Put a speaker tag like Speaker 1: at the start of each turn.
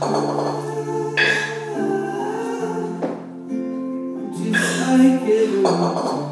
Speaker 1: Just like it was.